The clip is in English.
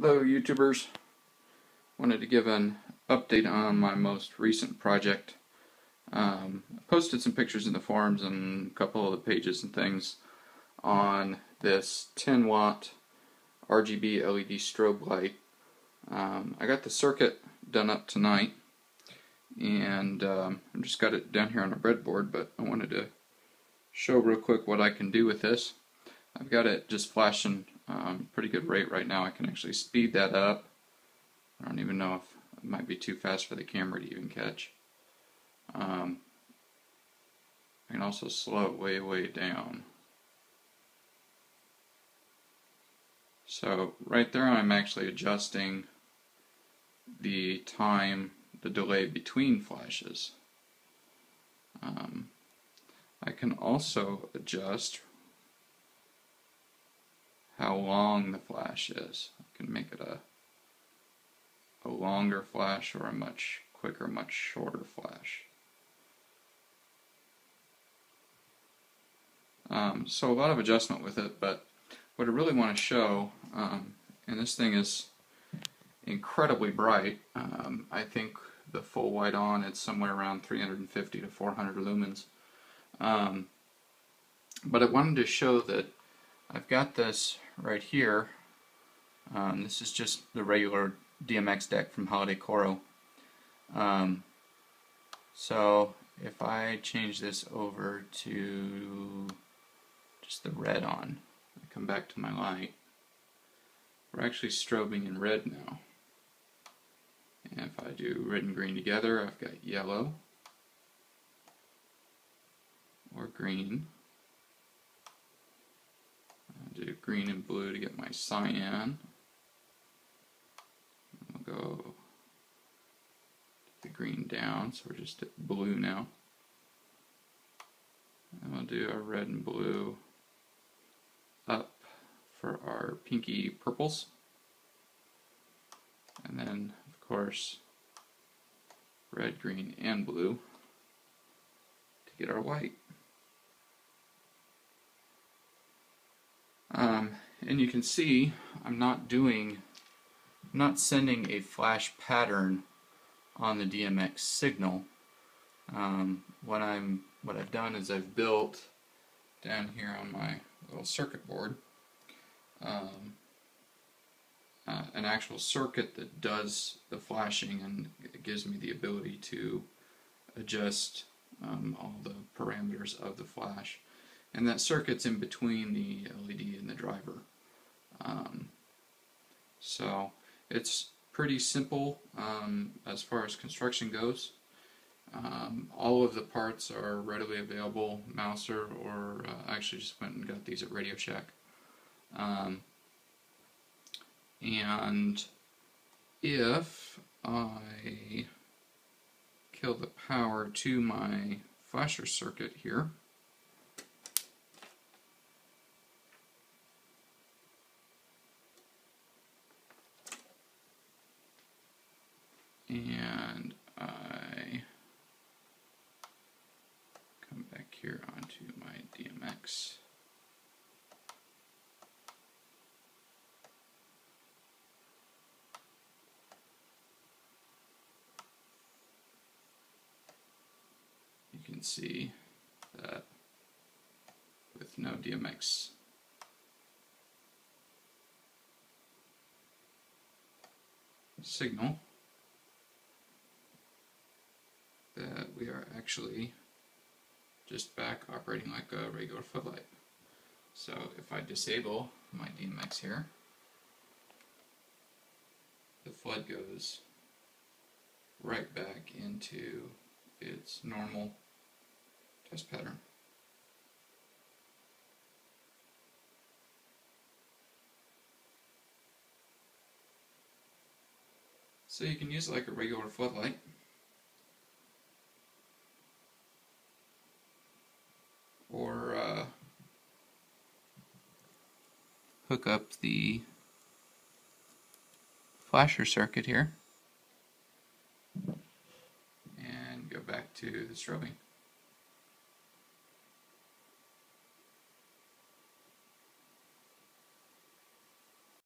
Hello YouTubers. Wanted to give an update on my most recent project. Um, posted some pictures in the forums and a couple of the pages and things on this 10 watt RGB LED strobe light. Um, I got the circuit done up tonight and um, I just got it down here on a breadboard but I wanted to show real quick what I can do with this. I've got it just flashing um, pretty good rate right now. I can actually speed that up. I don't even know if it might be too fast for the camera to even catch. Um, I can also slow it way, way down. So right there I'm actually adjusting the time, the delay between flashes. Um, I can also adjust how long the flash is. I can make it a, a longer flash or a much quicker, much shorter flash. Um, so a lot of adjustment with it, but what I really want to show, um, and this thing is incredibly bright. Um, I think the full white on it's somewhere around 350 to 400 lumens. Um, but I wanted to show that I've got this right here. Um, this is just the regular DMX deck from Holiday Coro. Um, so if I change this over to just the red on, I come back to my light, we're actually strobing in red now. And if I do red and green together, I've got yellow or green do green and blue to get my cyan. I'll go the green down, so we're just at blue now. And we'll do our red and blue up for our pinky purples. And then, of course, red, green, and blue to get our white. Um, and you can see I'm not doing, I'm not sending a flash pattern on the DMX signal. Um, what I'm, what I've done is I've built down here on my little circuit board um, uh, an actual circuit that does the flashing and it gives me the ability to adjust um, all the parameters of the flash and that circuit's in between the LED and the driver. Um, so it's pretty simple um, as far as construction goes. Um, all of the parts are readily available, Mouser, or uh, actually just went and got these at Radio Shack. Um, and if I kill the power to my flasher circuit here, and I come back here onto my DMX. You can see that with no DMX signal that we are actually just back operating like a regular floodlight. So if I disable my DMX here, the flood goes right back into its normal test pattern. So you can use like a regular floodlight. Or uh, hook up the flasher circuit here and go back to the strobing.